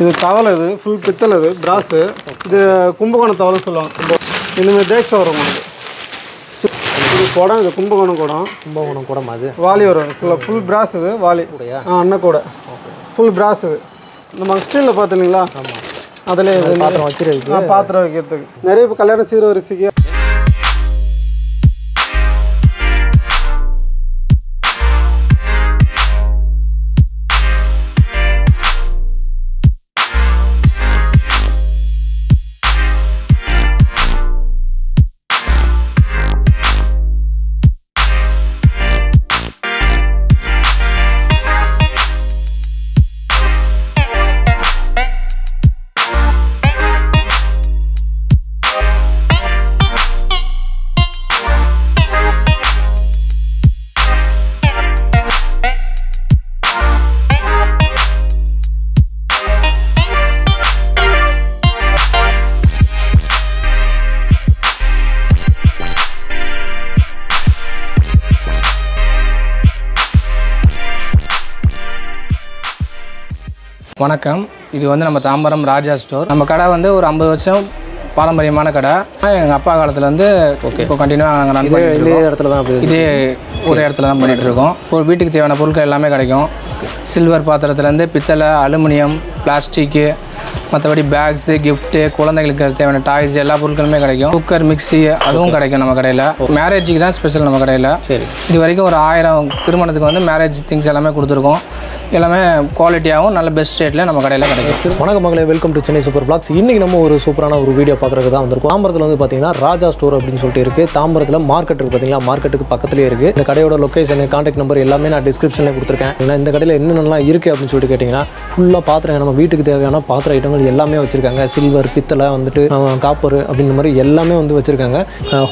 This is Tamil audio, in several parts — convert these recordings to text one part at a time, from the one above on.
இது தவளை இது ஃபுல் பித்தளை இது பிராஸு இது கும்பகோணம் தவளை சொல்லுவாங்க. கும்ப- இந்த மாதிரி டேக்ஸ் வரும் உங்களுக்கு. இது குடம் இது கும்பகோணம் குடம். கும்பகோணம் கூட அது வாலி வரும். ஃபுல்லாக ஃபுல் பிராஸ் இது வாலி. ஆ அண்ணன் கூட. ஃபுல் பிராஸ் இது. நம்ம ஸ்டீலில் பார்த்துங்களா அதில் பாத்திரம் வைக்கிறதுக்கு? ஆ, பாத்திரம் வைக்கிறதுக்கு. நிறைய இப்போ கல்யாண சீர்வரிசைக்கு வணக்கம். இது வந்து நம்ம தாம்பரம் ராஜா ஸ்டோர். நம்ம கடை வந்து ஒரு ஐம்பது வருஷம் பாரம்பரியமான கடை. எங்கள் அப்பா காலத்துல இருந்து இப்போ கண்டினியூவாக நாங்கள் ரன் பண்ணிட்டு இதே. இடத்துல தான் இதே ஒரு இடத்துல தான் பண்ணிட்டு இருக்கோம். ஒரு வீட்டுக்கு தேவையான பொருட்கள் எல்லாமே கிடைக்கும். சில்வர் பாத்திரத்துலேருந்து பித்தளை அலுமினியம் பிளாஸ்டிக்கு மற்றபடி பேக்ஸு கிஃப்ட்டு குழந்தைகளுக்கு தேவையான டாய்ஸ் எல்லா பொருட்களுமே கிடைக்கும். குக்கர் மிக்ஸி அதுவும் கிடைக்கும் நம்ம கடையில். மேரேஜுக்கு தான் ஸ்பெஷல் நம்ம கடையில். சரி. இது வரைக்கும் ஒரு ஆயிரம் திருமணத்துக்கு வந்து மேரேஜ் திங்ஸ் எல்லாமே கொடுத்துருக்கோம். எல்லாமே குவாலிட்டியாகவும் நல்ல பெஸ்ட் ரேட்டில் நம்ம கடையில் கிடைக்கும். வணக்கம் மகளே welcome to Chennai super blocks இன்றைக்கி நம்ம ஒரு சூப்பரான ஒரு வீடியோ பார்க்குறதுக்கு தான் வந்திருக்கும். தாம்பரத்தில் வந்து பார்த்தீங்கன்னா ராஜா ஸ்டோர் அப்படின்னு சொல்லிட்டு இருக்குது தாம்பரத்தில் மார்க்கெட் இருக்குது பார்த்தீங்களா மார்க்கெட்டுக்கு பக்கத்துலேயே இருக்குது இந்த கடையோட லொக்கேஷன் கான்டாக்ட் நம்பர் எல்லாமே நான் டிஸ்கிரிப்ஷனில் கொடுத்துருக்கேன். ஏன்னா இந்த கடையில் என்னென்னலாம் இருக்குது அப்படின்னு சொல்லிட்டு கேட்டிங்கன்னா ஃபுல்லாக பாத்திரம் நம்ம வீட்டுக்கு தேவையான பாத்திர ஐட்டங்கள் எல்லாமே வச்சுருக்காங்க. சில்வர் பித்தளை வந்துட்டு காப்பர் அப்படின்ற மாதிரி எல்லாமே வந்து வச்சுருக்காங்க.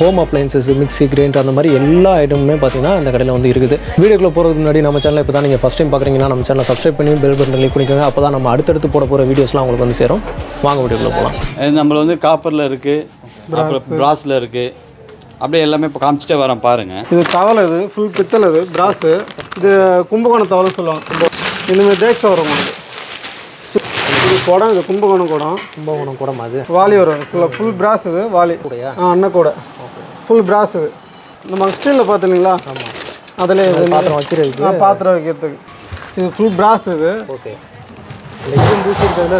ஹோம் அப்ளைன்சஸ் மிக்ஸி கிரைண்டர் அந்த மாதிரி எல்லா ஐட்டமுமே பார்த்தீங்கன்னா இந்த கடையில் வந்து இருக்குது. வீடியோக்குள்ளே போகிறதுக்கு முன்னாடி நம்ம சேனல் இப்போ தான் நீங்கள் ஃபஸ்ட் டைம் பார்க்குறீங்கன்னா நம்ம சேனலை சப்ஸ்கிரைப் பண்ணி பெல் பட்டன் கிளிக் பண்ணிக்கோங்க. அப்போ தான் நம்ம அடுத்தடுத்து போட போகிற வீடியோஸ்லாம் உங்களுக்கு வந்து சேரும். வாங்க வீடியோக்குள்ள போகலாம் இது நம்மள வந்து காப்பரில் இருக்குது அப்புறம் பிராஸில் இருக்குது அப்படியே எல்லாமே இப்போ காமிச்சிட்டே வரேன் பாருங்கள் இது தவளை இது ஃபுல் பித்தளை இது பிராஸு இது கும்பகோணம் தவளை சொல்லுவாங்க. மாதிரி டேக்ஸ் வரும் இது குடம் இது கும்பகோணம் குடம். கும்பகோணம் கூட அது. வாலி வரும் ஃபுல்லாக ஃபுல் பிராஸ் இது வாலி. ஆ அண்ணன் கூட. ஃபுல் பிராஸ் இது. நம்ம ஸ்டீலில் பார்த்துங்களா அதில் இது பாத்திரம் வைக்கிறதுக்கு ஆ, பாத்திரம் வைக்கிறதுக்கு. இது ஃபுல் பிராஸ் இது. ஓகே பூசி இருக்கிறதுல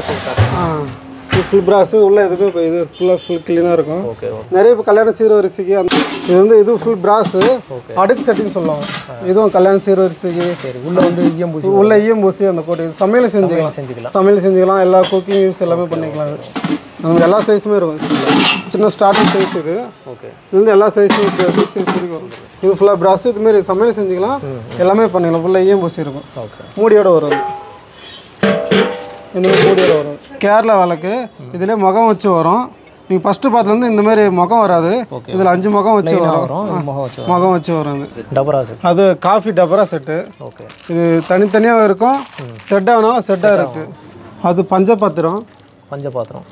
ஆ. இது ஃபுல் பிராஸ் உள்ள இப்போ இது ஃபுல்லாக ஃபுல் க்ளீனாக இருக்கும்? ஓகே நிறைய இப்போ கல்யாண சீர்வரிசைக்கு அந்த இது வந்து இது ஃபுல் பிராஸு அடுக்கு செட்டின்னு சொல்லுவாங்க. இதுவும் கல்யாண சீர்வரிசைக்கு. சரி உள்ள வந்து ஈயம் பூசி உள்ள ஈயம் பூசி அந்த கோட்டை இது சமையல் செஞ்சுக்கலாம். செஞ்சுக்கலாம். சமையல் செஞ்சுக்கலாம் எல்லா குக்கிங் யூஸ் எல்லாமே பண்ணிக்கலாம். அது எல்லா சைஸுமே இருக்கும். சின்ன ஸ்டார்டிங் சைஸ் இது. ஓகே இது வந்து எல்லா சைஸும் பிக் சைஸ் வரைக்கும். இது ஃபுல்லாக பிராஸ் இதுமாரி சமையல் செஞ்சுக்கலாம். எல்லாமே பண்ணிக்கலாம். ஃபுல்லாக ஈயம் பூசி இருக்கும். ஓகே மூடியோட வரும். இந்த மாதிரி மூடியோட வரும் கேரளா விளக்கு. இதுலேயே முகம் வச்சு வரும். நீங்கள் ஃபஸ்ட்டு பார்த்துலேருந்து இந்த மாதிரி முகம் வராது. இதில் அஞ்சு முகம் வச்சு வரும். முகம் வச்சு வரும். டபரா அது காஃபி டபரா செட்டு ஓகே இது தனித்தனியாக இருக்கும். செட் ஆகினாலும் செட்டாக இருக்குது அது பஞ்சபத்திரம் பஞ்ச பாத்திரம்.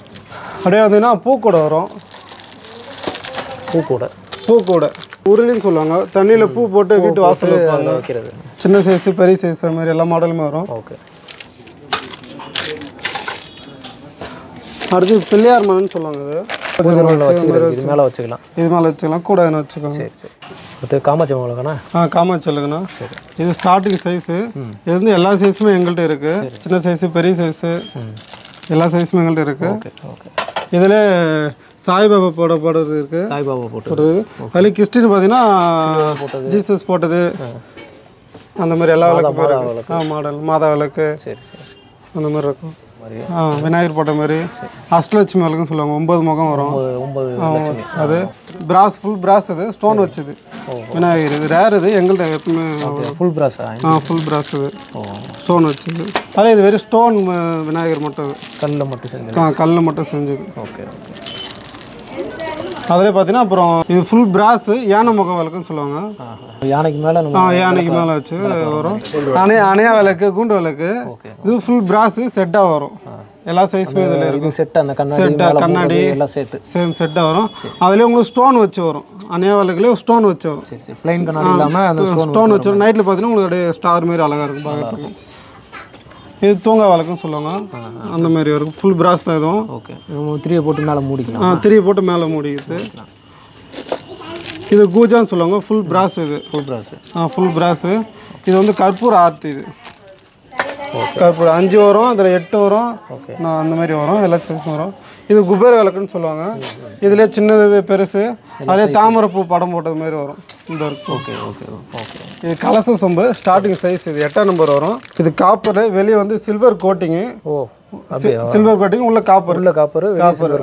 அப்படியே வந்தீங்கன்னா பூக்கூடை வரும். பூ கூட பூக்கூடை. உருளின்னு சொல்லுவாங்க. தண்ணியில் பூ போட்டு வீட்டு வாசல் வைப்பாங்க. வைக்கிறது. சின்ன சைஸு பெரிய சைஸ் அது மாதிரி எல்லா மாடலுமே வரும். ஓகே. அடுத்து பிள்ளையார் மண்ணுன்னு சொல்லுவாங்க இது இது மேலே வச்சுக்கலாம். இது மேலே வச்சுக்கலாம். கூட என்ன வச்சுக்கலாம். சரி சரி. அடுத்து காமாட்சி மகளுக்காண்ணா ஆ காமாட்சி சொல்லுங்கண்ணா இது ஸ்டார்டிங் சைஸு இது வந்து எல்லா சைஸுமே எங்கள்கிட்ட இருக்குது சின்ன சைஸு பெரிய சைஸு எல்லா சைஸுமே எங்கள்கிட்ட இருக்குது ஓகே ஓகே. இதில் சாய்பாபா போட போடுறது இருக்குது சாய்பாபா போட்டு போடுறது அதில் கிறிஸ்டின் பார்த்தீங்கன்னா ஜீசஸ் போட்டது. அந்த மாதிரி எல்லா விளக்கு ஆ மாடல் மாதா விளக்கு. சரி சரி. அந்த மாதிரி இருக்கும். ஆ விநாயகர் போட்ட மாதிரி. அஷ்டலட்சுமி விளக்குன்னு சொல்லுவாங்க. ஒன்பது முகம் வரும். ஒன்பது அது பிராஸ் ஃபுல் பிராஸ் அது ஸ்டோன் வச்சது. விநாயகர் இது ரேர் இது எங்கள்கிட்ட எப்பவுமே ஃபுல் பிராஸா ஆ? ஃபுல் பிராஸ் இது. ஸ்டோன் வச்சது. அதில் இது வெறும் ஸ்டோன் விநாயகர் மட்டும். அது கல்லில் மட்டும் செஞ்சு க- கல்ல மட்டும் செஞ்சது. ஓகே ஓகே அதில் பார்த்தீங்கன்னா அப்புறம் இது ஃபுல் பிராஸ் யானை முகம் விளக்குன்னு சொல்லுவாங்க. யானைக்கு மேலே ஆ யானைக்கு மேலே வச்சு வரும். அணைய அணையா விளக்கு குண்டு விளக்கு. இது ஃபுல் பிராஸ் செட்டாக வரும். எல்லா சைஸுமே இதில் இருக்கும். செட் அந்த கண்ணாடி கண்ணாடி எல்லாம் சேர்த்து. சேம் செட்டாக வரும். அதுலேயே உங்களுக்கு ஸ்டோன் வச்சு வரும். அணையா விளக்குலேயே ஸ்டோன் வச்சு வரும். சரி சரி. பிளைன் கண்ணாடி இல்லாமல் அந்த ஸ்டோன் வச்சு வரும். நைட்டில் பார்த்தீங்கன்னா உங்களுக்கு ஸ்டார் மாதிரி அழகாக இருக்கும் பார்க்கறதுக்கு இது தூங்கா விளக்குன்னு சொல்லுவாங்க. அந்த மாதிரி வரும். ஃபுல் பிராஸ் தான் இதுவும். ஓகே திரியை போட்டு மேலே மூடிக்கலாம். ஆ திரி போட்டு மேலே மூடிக்குது இது கூஜான்னு சொல்லுவாங்க. ஃபுல் பிராஸ் இது. ஃபுல் ப்ராஸ் ஆ ஃபுல் பிராஸு இது வந்து கற்பூர ஆர்த்தி இது. கற்பூரம் அஞ்சு வரும் அதில் எட்டு வரும். நான் அந்த மாதிரி வரும். எல்லா சைஸும் வரும். இது குபேர விளக்குன்னு சொல்லுவாங்க. இதுலேயே சின்னது பெருசு. அதே தாமரைப்பூ படம் போட்டது மாதிரி வரும். இந்த இருக்கும் ஓகே ஓகே ஓகே. இது கலச சொம்பு ஸ்டார்டிங் சைஸ் இது. எட்டாம் நம்பர் வரும். இது காப்பர் வெளியே வந்து சில்வர் கோட்டிங்கு ஓ சில்வர் கோட்டிங் உள்ள காப்பர் உள்ள copper copper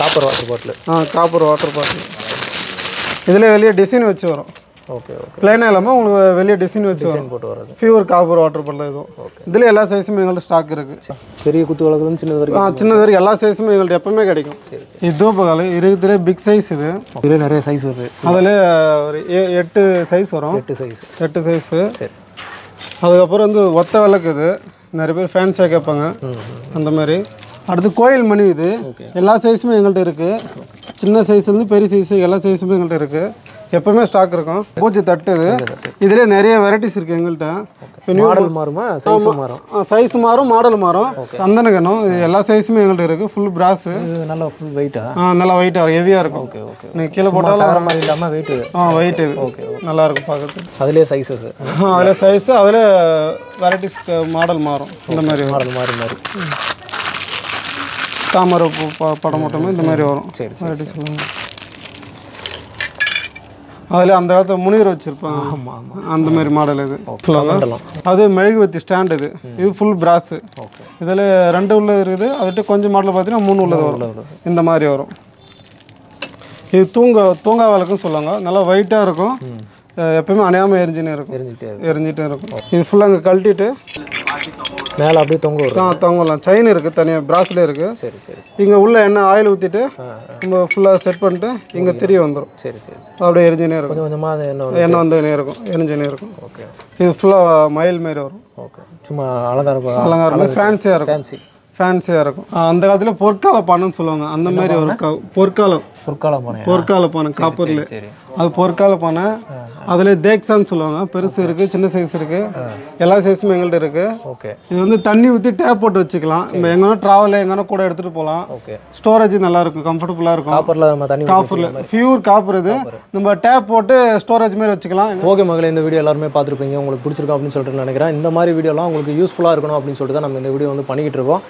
copper water bottle ஆ காப்பர் வாட்டர் பாட்டில் இதில் வெளியே டிசைன் வச்சு வரும். ஓகே ஓகே பிளைனாக இல்லாமல் உங்களுக்கு வெளியே டிசைன் வச்சு போட்டு வர்றது. பியூர் காப்பர் வாட்டர் பாட்டில் இதுவும் இதில் எல்லா சைஸுமே எங்கள்கிட்ட ஸ்டாக் இருக்குது பெரிய குத்து விளக்குலேருந்து சின்னது வரைக்கும் சின்னது வரைக்கும் எல்லா சைஸுமே எங்கள்கிட்ட எப்பவுமே கிடைக்கும். இது தூப்பகால் இருக்கிறதுலே பிக் சைஸ் இது. இதில் நிறைய சைஸ் வருது. அதில் ஒரு எட்டு சைஸ் வரும். எட்டு சைஸ் எட்டு சைஸு சரி. அதுக்கப்புறம் வந்து ஒத்த விளக்கு இது. நிறைய பேர் ஃபேன்ஸாக கேட்பாங்க. அந்த மாதிரி. அடுத்து கோயில் மணி இது. எல்லா சைஸுமே எங்கள்கிட்ட இருக்குது சின்ன சைஸ்லேருந்து பெரிய சைஸ் எல்லா சைஸுமே எங்கள்கிட்ட இருக்குது எப்பவுமே ஸ்டாக் இருக்கும். பூச்சி தட்டு இது. இதுலேயே நிறைய வெரைட்டிஸ் இருக்குது எங்கள்கிட்ட மாடல் மாறுமா? சைஸும் மாறும்? சைஸ் மாறும் மாடல் மாறும். சந்தனகனம் இது எல்லா சைஸுமே எங்கள்கிட்ட இருக்குது ஃபுல் பிராஸு நல்லா ஃபுல் வெயிட்டா நல்லா வெயிட்டாக இருக்கும் ஹெவியாக இருக்கும். ஓகே ஓகே நீங்கள் கீழே போட்டாலும் மாதிரி இல்லாமல் வெயிட்டு ஆ வெயிட் இது. நல்லா இருக்கும் பார்க்கறதுக்கு. அதுலேயே சைஸஸ் அதில் சைஸு அதில் வெரைட்டிஸ் மாடல் மாறும். இந்த மாதிரி மாடல் மாறி மாறி. தாமரை படம் மட்டுமே இந்த மாதிரி வரும். சரி, எல்லாம் அதில் அந்த காலத்தில் முனிவர் வச்சுருப்பாங்க. ஆமாம் ஆமாம் அந்த மாதிரி மாடல் இது. மண்டலம் அது மெழுகுவத்தி ஸ்டாண்ட் இது. இது ஃபுல் பிராஸு இதில் ரெண்டு உள்ளது இருக்குது. அதுட்டு கொஞ்சம் மாடல் பார்த்தீங்கன்னா மூணு உள்ளது வரும். இந்த மாதிரி வரும். இது தூங்க தூங்கா விளக்குன்னு சொல்லுவாங்க. நல்லா வெயிட்டாக இருக்கும். எப்பயுமே அணையாமல் எரிஞ்சுனே இருக்கும். எரிஞ்சிட்டே இருக்கு எரிஞ்சிட்டே இருக்கும். இது ஃபுல்லாக அங்கே கழட்டிட்டு மேலே அப்படியே தொங்க தான் தொங்கலாம். செயின் இருக்குது தனியாக பிராஸ்லேயே இருக்குது சரி சரி இங்கே உள்ள எண்ணெய் ஆயில் ஊற்றிட்டு நம்ம ஃபுல்லாக செட் பண்ணிட்டு இங்கே திரி வந்துடும் சரி சரி அப்படியே எரிஞ்சுனே இருக்கும். கொஞ்சம் கொஞ்சமாக என்ன எண்ணெய் வந்துனே இருக்கும் எரிஞ்சுனே இருக்கும். ஓகே. இது ஃபுல்லாக மயில் மாரி வரும். ஓகே. சும்மா அலங்கார அலங்காரம் ஃபேன்சியாக இருக்கும். ஃபேன்சி ஃபேன்சியாக இருக்கும். அந்த காலத்தில் பொற்கால பானைன்னு சொல்லுவாங்க. அந்த மாதிரி ஒரு பொற்காலம். பொற்காலம் பானையா பொற்கால பானை காப்பரில். அது பொற்கால பானை. அதில் தேக்ஸான்னு சொல்லுவாங்க. பெருசு இருக்குது சின்ன சைஸ் இருக்குது எல்லா சைஸும் எங்கள்கிட்ட இருக்குது ஓகே. இது வந்து தண்ணி ஊற்றி டேப் போட்டு வச்சுக்கலாம். நம்ம எங்கன்னா ட்ராவலில் எங்கன்னா கூட எடுத்துகிட்டு போகலாம். ஓகே. ஸ்டோரேஜ் நல்லா இருக்கும் கம்ஃபர்டபுளாக இருக்கும். காப்பரில் நம்ம தண்ணி காப்பரில். பியூர் காப்பர் இது. நம்ம டேப் போட்டு ஸ்டோரேஜ் மாதிரி வச்சுக்கலாம். ஓகே மகளே இந்த வீடியோ எல்லாருமே பார்த்துருப்பீங்க. உங்களுக்கு பிடிச்சிருக்கும் அப்படின்னு சொல்லிட்டு நினைக்கிறேன். இந்த மாதிரி வீடியோலாம் உங்களுக்கு யூஸ்ஃபுல்லாக இருக்கணும் அப்படின்னு சொல்லிட்டு தான் நம்ம இந்த வீடியோ வந்து பண்ணிக்கிட்டு இருக்கோம்.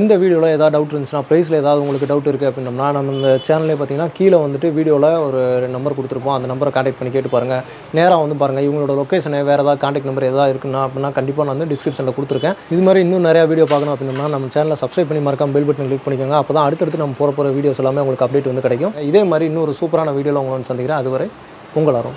இந்த வீடியோவில் ஏதாவது டவுட் இருந்துச்சுன்னா ப்ரைஸில் ஏதாவது உங்களுக்கு டவுட் இருக்குது அப்படின்னம்னா நம்ம இந்த சேனல்லே பார்த்தீங்கன்னா கீழே வந்துட்டு வீடியோவில் ஒரு நம்பர் கொடுத்துருப்போம். அந்த நம்பரை காண்டாக்ட் பண்ணி கேட்டு பாருங்கள் நேராக வந்து பாருங்கள் இவங்களோட லொக்கேஷனை வேறு ஏதாவது காண்டாக்ட் நம்பர் ஏதாவது இருக்குன்னா அப்படின்னா கண்டிப்பாக நான் வந்து டிஸ்கிரிப்ஷனில் கொடுத்துருக்கேன். இது மாதிரி இன்னும் நிறையா வீடியோ பார்க்கணும் அப்படின்னா நம்ம சேனலில் சப்ஸ்கிரைப் பண்ணி மறக்காம பெல் பட்டன் கிளிக் பண்ணிக்கோங்க. அப்போ தான் அடுத்தடுத்து நம்ம போகிற போகிற வீடியோஸ் எல்லாமே உங்களுக்கு அப்டேட் வந்து கிடைக்கும். இதே மாதிரி இன்னொரு சூப்பரான வீடியோவில் உங்களை வந்து சந்திக்கிறேன். அதுவரை உங்களாரும்